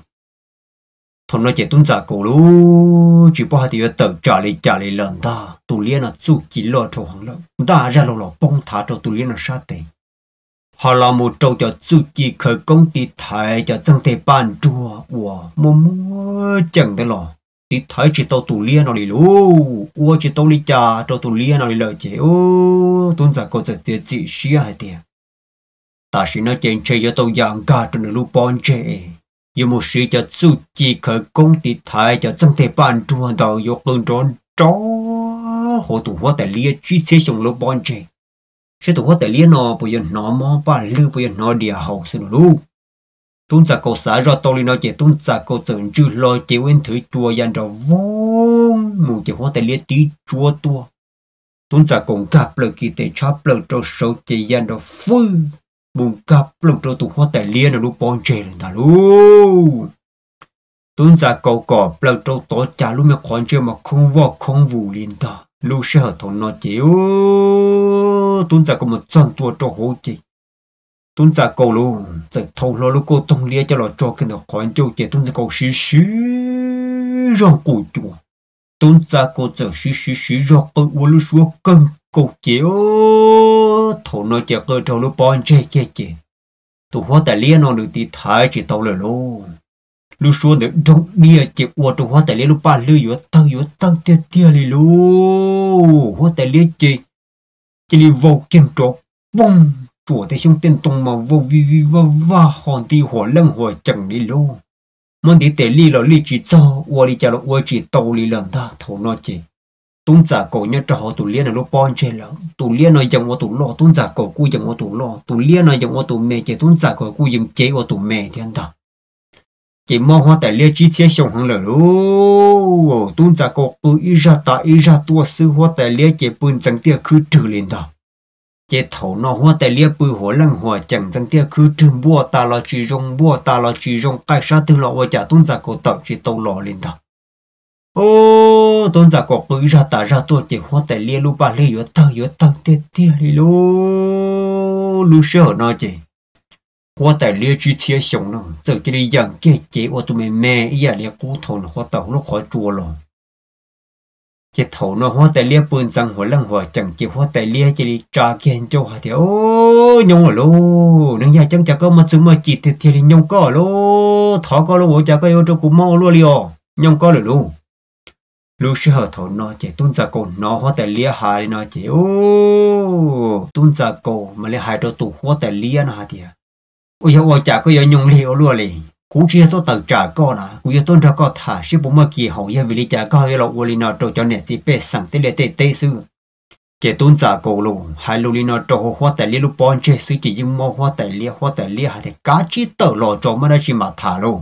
thằng nó chỉ tuân giả cổ lu chỉ bao thì tự trả lại trả lại lần ta tụ liên là chủ chỉ lo cho hàng lợi ta ra lâu lâu bông thả cho tụ liên là sát tệ họ là một trâu cho chủ chỉ khởi công ty thái cho dân thể ban chùa ủa mua mua chẳng được lo thì thấy chỉ tàu tù liên nó đi lu ua chỉ tàu đi trả tàu tù liên nó đi lợi chế. Ô tuân giả cổ จะ tiệt chỉ xia hay tiệt. Ta chỉ nói chuyện chơi cho tàu giang cả trong lu bon chế yêu một sĩ cho su chỉ khởi công ti thái cho dân thể bàn chuan đầu yêu hơn tròn chó hồ tụ hoa tại lia chỉ chế xong lu bon chế sẽ tụ hoa tại lia nó, bây giờ nó mò ba lư bây giờ nó địa hậu xin lu tuân giả cầu xã ra tôi nó chỉ tuân giả cầu tưởng chữ lo chịu anh thử chùa dàn cho vong mù chỉ hoa tài liệt tí chùa tua. Tuân giả cầu gặp lời kỳ tế chắp lời cho số chỉ dàn cho phu bùng gặp lời cho tụ hoa tài liên là lúc bon chê lên ta luôn tuân giả cầu cỏ lời cho tổ trả lúc mà khoan chưa mà không vô không vụ liền ta lúc sẽ hợp thằng nó chịu tuân giả cầu một chân tua cho hỗ chị tuân giả cầu luôn giờ thâu lo lúc cô tông lia cho lo cho cái nó khoan châu chế tuân giả cầu xí xí rong cổ chùa tuân giả cầu giờ xí xí xí rong cơ u lúc xuống cân cầu ô thổ nó chế cơ trâu nó bon chế chế chế tụ hoa tài lia nó được tí thái chỉ tàu lời lô lu xuống được trong bia chế qua tụ hoa tài lia lu ba lưu yếu tăng yếu tăng tia tia lì lô hoa tài lia chế chế li vô kim trộn bông chùa thì chúng tên tông mà vô vi vi vô va hòn ti hỏa lăng hỏa chẳng đi lô món đi tế li là li chỉ cho qua đi chả là qua chỉ tàu li lần ta thổ nó chỉ tung giả cổ nhớ cho họ tụ liên là lúc bon chơi lỡ tụ liên nói rằng tụ lo tung giả cổ cu rằng tụ lo tụ liên nói rằng tụ mẹ chế tung giả cổ cu rằng chế tụ mẹ anh ta chỉ mong hoa tài liên chi chế sống hàng lỡ lô tung giả cổ cứ ý ra ta ý ra tua sư hoa tài liên chế bươn chẳng tia cứ trừ lên ta chế thổ nó hoa tài liên bươn hoa lăng hoa, chẳng chẳng tia cứ trừ bùa ta lo chỉ rong bùa ta lo chỉ rong cái sa từ lo và trả tung giả cổ tập chỉ tàu lo lên ta ô, tôn giả cổ cứ ra ta ra tôi, chỉ hoa tài lia lu ba lê yếu tăng yếu tăng tia tia li lu lu sợ nó chỉ. Hoa tài lia chỉ chia sống nó giờ chỉ đi dặn kê chế ô tụi mẹ mẹ ý à lia cú thầu nó hoa tàu nó khỏi chùa rồi chỉ thổ nó hoa tài lia bươn rằng hoa lăng hoa chẳng chỉ hoa tài lia, chỉ đi trả kiện cho hoa thì ô nhung ở lô nâng nhà chẳng chả có mà chúng mà chỉ thì thì nhung có lô. Thọ có lô chả có yêu cho cũng mau luôn liò. Nhung có rồi luôn lô sư hở thổ nó chỉ tuân giả cổ, nó hóa tài lia đi nó chỉ ô tuân giả cổ mà lia hại cho tụ hóa tài lia nó hà thì à. ôi hoa chả có yêu nhung liò luôn liền cú chỉ tôi tự trả co nè. Cú giờ tôi trả co thả sẽ bố mà kỳ hậu yên vì lý trả co giờ là ôi nọ trâu cho nè, thì bê sẵn tê lê tê tê sư. Chế tôn trả cổ luôn hai lô li nó trâu hoa tài lia lúc bọn chế sư, chỉ dùng mò hoa tài lia hoa tài lia hả thì cá chỉ tự lò cho mà đã chỉ mà thả luôn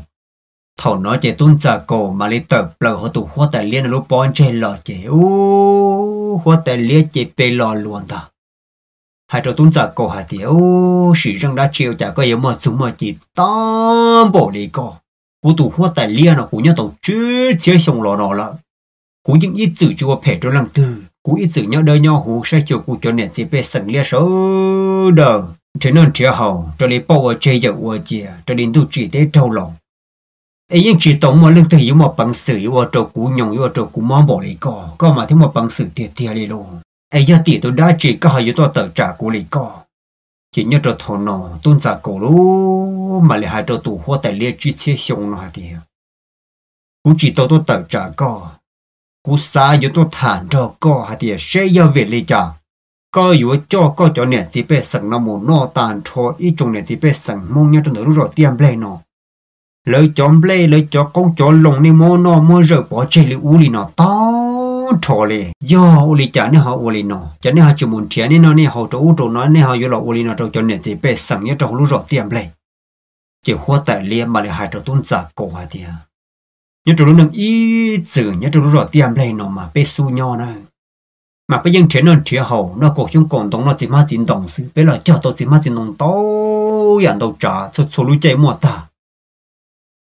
thầu nó chế tôn trả cổ mà lấy tờ bờ hồ tụ hoa tài liên lúc bọn chế lò chế ô hoa tài liên chế bê lò luôn ta hai trò tuấn trả cổ hà thì ô sử răng đã chiều chả có yếu mà chúng mà chỉ tam bộ đi co cú tụ hoa tài liên nó cú nhớ tàu chứ chế xong lò nó lợ cú những ít chữ chưa phải cho lăng từ cú ít chữ nhau đời nhau, hú sẽ chiều cú cho nền chỉ về sừng lia số đờ. Thế nên chia hậu cho lấy bao ở chơi giờ ở chia cho đến tu chỉ để trâu lòng. Ấy những chỉ tổng mà lưng từ yếu mà bằng sự, yếu ở trâu cú nhung yếu ở trâu cú mong bỏ lấy co có mà thiếu mà bằng sự tiệt tiệt đi luôn ai giờ tỷ tôi đã chỉ có hai yếu tố tự trả của lấy co. Chỉ nhớ cho thổ nọ, tôn giả cổ lú mà lại hai cho tù hoa tài lia chỉ chia xong nó thì. Cũng chỉ tôi tôi tự trả co. Cú xa yếu tố thản cho co hả thì sẽ yêu về lấy trả. Có yếu cho có cho nè chỉ bé sẵn nó muốn nó tàn cho ít trong nè chỉ bé sẵn mong nhớ cho đó rồi tiêm ble nó lấy chọn lấy lấy cho con cho lồng nên mua nó mua rồi bỏ chạy li u li nó to trò li do u lì chả nên họ u lì nó chả nên họ chỉ muốn thiệt nên nó nên họ cho u cho nó nên họ yếu là u lì nó cho cho nên thì bé sẵn nhớ trong lúc rõ tiệm ble chỉ hoa tại liêm mà lại hai cho tôn giả cổ hả tiệt nhớ trong lúc nằm ít chữ nhớ trong lúc rõ tiệm ble nó mà bé su nhau nữa mà bây giờ chuyện nó chuyện hậu nó cổ chúng còn đồng nó chỉ mà chỉ đồng sự bây giờ cho tôi chỉ mà chỉ đồng tao nhận đầu trả cho số lũ chạy mua ta.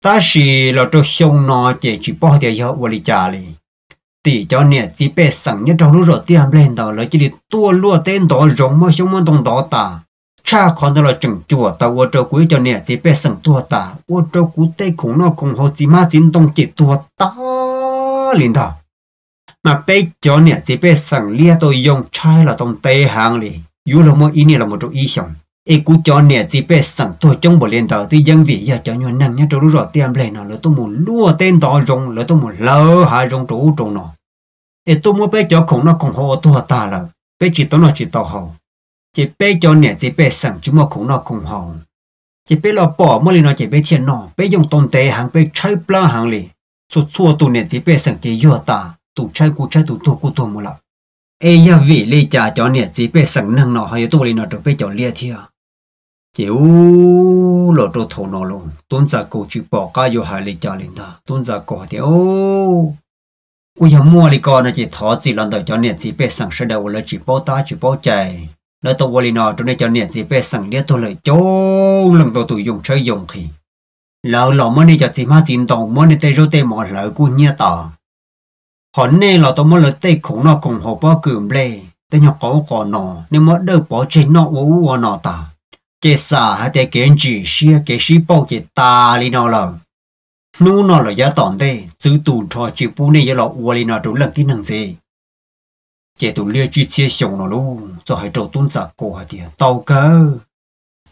Ta chỉ là cho xong nó chỉ chỉ bỏ tiền cho vật lì trả liền tỷ cho nè chỉ bé sẵn nhất trong lúc rồi tiền lên đó là chỉ đi tua lúa tên đó rộng mà xong mà đồng đó ta. Cha con đó là chừng chùa ta vô trâu cuối cho nè chỉ bé sẵn tua ta. Vô trâu cú tê cũng nó cũng hồ chỉ mà chính đồng chỉ tua ta liền đó. Mà bây giờ nè chỉ bé sẵn lia tôi dùng chai là đông tê hàng li dù là một ý này là một chỗ ý xong ý cú cho nè chỉ bé sẵn tôi trong bộ liên đó, thì dân vị giờ cho nhau năng nhá trong lúc rồi tiêm lên nó là tôi muốn lúa tên đó rộng là tôi muốn lỡ hai rộng chỗ trong nó เอตัวมัวไปเจอของนอกของหัวตัวตาเราไปจิตตัวนอจิตต่อหอจะไปจอเนี่ยจะไปสั่งจุมของนอกของหอจะไปรอปอเมื่อเลยนอจะไปเทียนนอไปยงตนเตหังไปใช้ปลาหังเลยสุดชั่วตัวเนี่ยจะไปสั่งจะยั่วตาตุใช้กูใช้ตุตัวกูตัวมัวละเอ้าวิเลยจ่าจอเนี่ยจะไปสั่งนั่งนอหายตัวเลยนอจะไปจอเลียเทียจิ๋วหลอดตัวทนอลงต้นจากกูจีบอกก้าอยู่หายเลยจ่าเลยนะต้นจากกูเดียว thì ô mua con chỉ chỉ lần đầu cho chỉ bé sẽ là chỉ ta chỉ chạy cho nên cho chỉ bé đầu dùng chơi dùng lỡ mới đi cho chỉ mà chín đồng mới đi tây rô mỏ lỡ cu nhia tờ hôm nay là tôi mới lấy tay khủng nó cùng họ bao cừm lê. Tôi nhọc có có nó nên mới đỡ bỏ trên nó u u nó ta chế xả hay cái kiến chỉ xia cái xí bao cái ta li nó rồi nu nó là giá tòn đây giữ tù cho chỉ bu này là uo lên nó đủ lần tin năng gì chế tù lia chỉ chia xong nó luôn, cho hai trâu tuôn giả cổ hả tiền tàu cơ.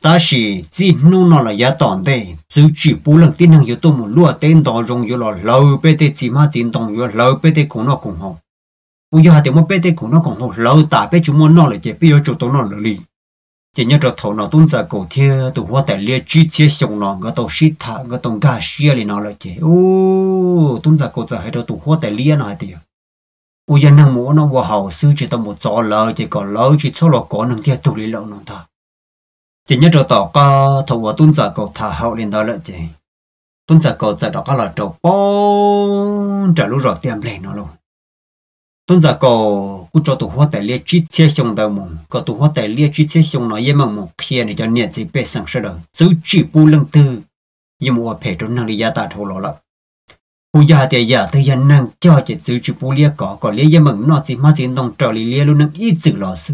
Ta chỉ chỉ nu nó là giá tòn đây giữ chỉ bu lần tin năng yếu tố một lúa tên đó rong yếu là lâu bê tê chỉ mà tiền đồng yếu lâu bê tê cũng nó cũng học bây giờ hạt tiền mà bê tê cũng nó cũng học lâu ta bê chúng muốn nó là chế bây giờ chỗ đó nó là li chỉ nhớ cho thầu nó tuân ra cổ thia tụ hoa tại lia chi chia sông nó ngã tàu shit thà ngã tàu gà xia li nó là chỉ ô tuân ra cổ ra hay cho tụ hoa tại lia nó hay thì u yên năng muốn nó vào hậu sư chỉ tao một chỗ lỡ chỉ còn lỡ chỉ số lọ cổ năng thia tụ li lỡ nó thà chỉ nhớ cho tàu ca thầu hoa tuân ra cổ thả hậu lên đó lợi chị tuân ra cổ giả đó có là trâu bông trả lũ rồi tiêm lên nó luôn tôn giả cầu cũng cho tụ hoa tài liệt chi xe xong đầu mông, có tụ hoa tài liệt chi xe xong nói yếm mông, kia này cho nhiệt gì bê sang sơ đầu dấu chỉ bu lưng tư nhưng mua phải trong năng lý gia ta thô lọ lắm bu gia thì giờ tư dân năng cho chỉ dấu chỉ bu liệt có có liệt yếm mong nó gì mà chỉ nông trò lý liệt luôn năng ít giữ lọ sư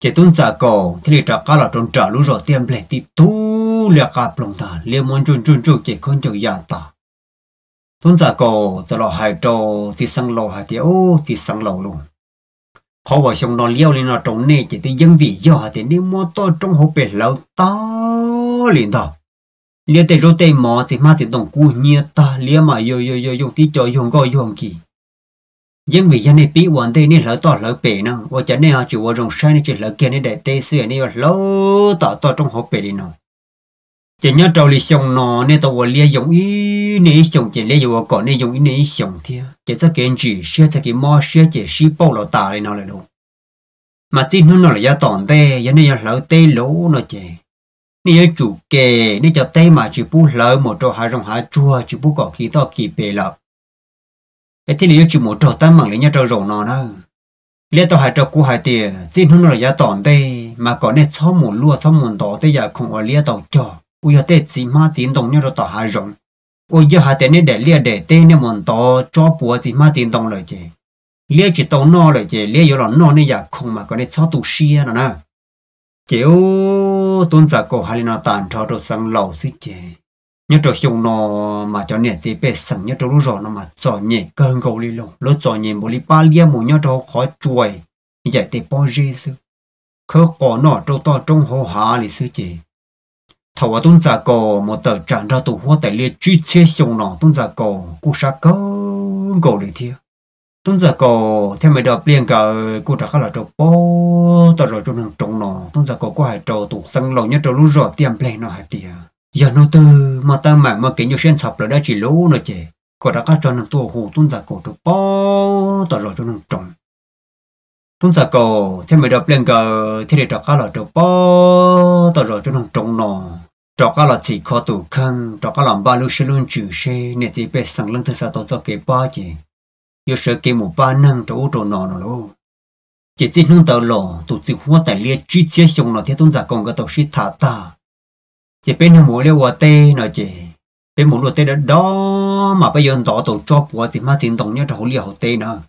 chỉ tôn giả cổ thì trả cá là trong trả lũ rồi tiêm lệ thì tu liệt cả plong ta liên muốn chun chun chun chỉ con chịu giả ta tuân giả cổ giờ là hai trâu chỉ sang lầu hai tiếng chỉ sang lầu luôn. Họ vào xong nó liêu lên nó trong này chỉ tới dân vị do thì đi mua to trong hộp bể lâu to liền đó. Liên tới rồi tệ mò, chỉ mà chỉ đồng cú nhia ta liên mà yo yo yo dùng tí cho dùng gọi dùng kỳ vị dân này bị hoàn đề này lỡ to, lỡ bể nó. Và cho này họ chỉ vào rồng sai này, chỉ lỡ kia này để tê xưa này lỡ to to trong hộp bể đi nó chỉ nhớ trâu li xong nó nên tao vào lia dùng ý nè xong chỉ lia dùng còn nè dùng ý nè xong thia. Chỉ cho kiến chỉ sẽ cho kiến mò sẽ chỉ sĩ bao lọ tà lên nó lại luôn mà chỉ nó là giá tòn tê giờ này lỡ tê lỗ nó chỉ này chủ kề nè cho tê mà chỉ bu lỡ một trâu hai rồng hai chua chỉ bu cỏ khí to kỳ bề lợ. Cái thế này chỉ một trâu tam mảng lấy nhau trâu rổ nó nữa liệu tao hai trâu cú hai tiền xin hơn là giá tòn tê, mà có nè cho một lúa cho một đó tê giờ không ở liệu tao cho ui giờ tết chỉ mà chín đồng nhau đó hai rồng ui giờ hai tiền này để liệu để tên này một đó cho bùa chỉ mà chín đồng lại chứ lia chỉ tàu no lại chứ, lia rồi là này giả không mà có này cho tụ xia nữa nè kiểu tôn giả cổ hay là tàn cho đồ sang lầu xí chị nhớ trò xong nó mà cho nhẹ chỉ biết sang nhớ trò lúc rồi nó mà cho nhẹ cơn gầu đi luôn lúc cho nhẹ một lý ba lia mù nhớ trò khó chuối vậy thì bao dễ sư khớ có nó trâu to trong hồ hà lịch sư chị thầu ở tôn giả cổ một tờ tràn ra tụ hoa tại liệt truy chế sông nọ tôn giả cổ cú sa cơ cổ để thiêu tuần giả cổ theo mấy đọc liền cả, cô trả khá là trâu bó tờ rồi trong hàng trống nọ tuần giả cổ có hai trâu tụ sang lâu nhất trâu lúc rồi tiêm play nó hai tia giờ nó từ mà ta mạng mà cái nhiều sen sập là đã chỉ lố nó chè cổ đã cắt cho nó tua hồ tuần giả cổ trâu bó tờ rồi trong hàng trống tuần giả cổ theo mấy đọc liền cả thì để trả khá là trâu bó tờ rồi trong hàng trống nọ cho các là chỉ có tụ khăn cho các làm ba lúc sẽ luôn chịu xe nè chỉ bé sang lưng thứ sao tôi cho cái ba chứ yêu sợ cái một ba năng chỗ chỗ nọ nọ luôn chỉ chỉ nông tàu lò tụ chỉ hoa tài liệt chi chia xong nó theo tôn giả còn cái tàu sĩ thả ta chỉ bên nó mua liêu tê nó chỉ bên mua tê đó đó mà bây giờ tỏ tàu cho bùa thì mà tiền đồng nhớ trâu liêu tê nữa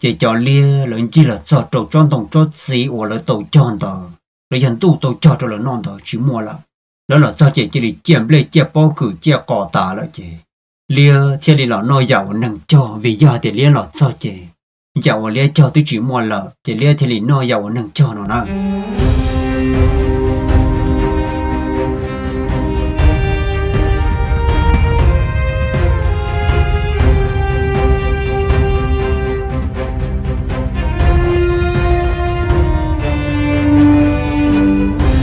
chỉ cho lia lớn chỉ là cho trâu cho đồng cho gì hoặc là tàu cho tàu rồi hiện tu tàu cho cho là non tàu chỉ mua là nó là cho chị chỉ đi chiếm lấy chém bao cử chém cỏ tả là chị. Lia chia đi lọ nói giàu nâng cho vì giờ thì lia là cho chị. Giàu lia cho tôi chỉ mua lợ, thì lia thì li nói giàu nâng cho nó nữa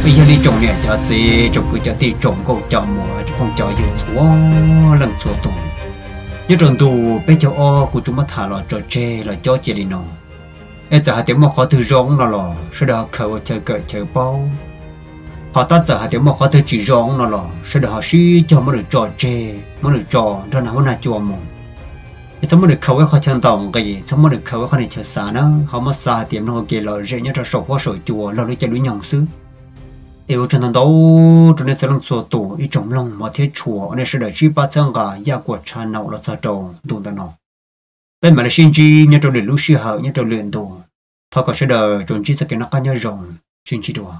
bây giờ đi trồng nè cho gì, trồng cứ cho đi trồng cô cho mùa cho con cho gì chúa lần chúa tù như trồng tù bé cho o của chúng ta thả lọ cho chê là cho chị đi nọ. Em giờ hai tiếng một khó từ rong nó lọ sau đó khẩu chờ cởi chờ bao họ ta giờ hai tiếng một khó từ chỉ rong nó lọ sau đó họ xí cho mới được cho chê mới được cho cho nào nào chùa mù. Xong mới được khẩu khó chân tổng cái gì xong mới được khẩu khó này chờ xa nữa. Họ mất xa tiệm nó kia lò dễ nhớ cho sổ hoa sổ chùa, lò lấy cho đuổi nhằng xứ yêu chân đâu, cho nên sẽ làm số tổ ý trong lòng mà thế chùa. Nên sẽ đợi chi ba chân gà ya của cha nào là sao trâu đúng đó nó bên mà là xin chi nhớ trong luyện lúc sư hở nhớ trong luyện đồ thôi có sẽ đợi trong chi sẽ cái nó cá nhớ rồng xin chi đồ